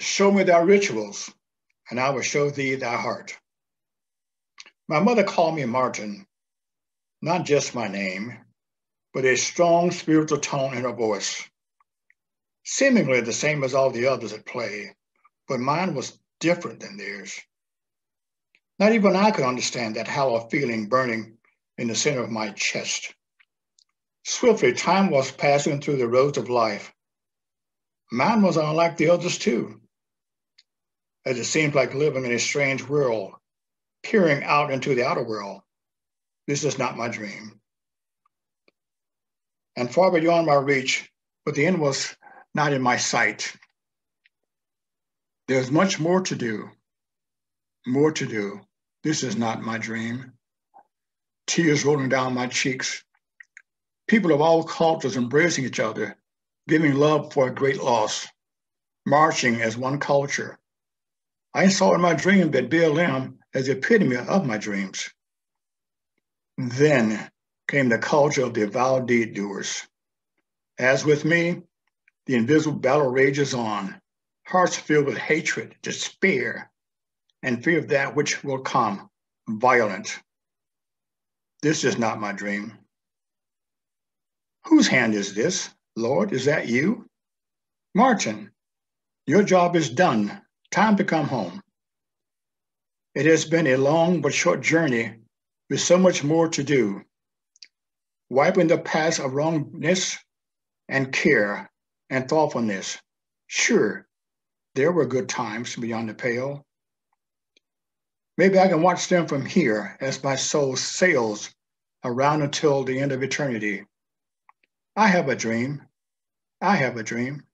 Show me thy rituals, and I will show thee thy heart. My mother called me Martin, not just my name, but a strong spiritual tone in her voice. Seemingly the same as all the others at play, but mine was different than theirs. Not even I could understand that hollow feeling burning in the center of my chest. Swiftly, time was passing through the roads of life. Mine was unlike the others, too, as it seems like living in a strange world peering out into the outer world. This is not my dream. And far beyond my reach, but the end was not in my sight. There's much more to do, more to do. This is not my dream. Tears rolling down my cheeks. People of all cultures embracing each other, giving love for a great loss, marching as one culture. I saw in my dream that BLM as the epitome of my dreams. Then came the culture of the avowed deed doers. As with me, the invisible battle rages on, hearts filled with hatred, despair, and fear of that which will come, violent. This is not my dream. Whose hand is this, Lord? Is that you? Martin, your job is done. Time to come home. It has been a long but short journey with so much more to do. Wiping the past of wrongness and care and thoughtfulness. Sure, there were good times beyond the pale. Maybe I can watch them from here as my soul sails around until the end of eternity. I have a dream. I have a dream.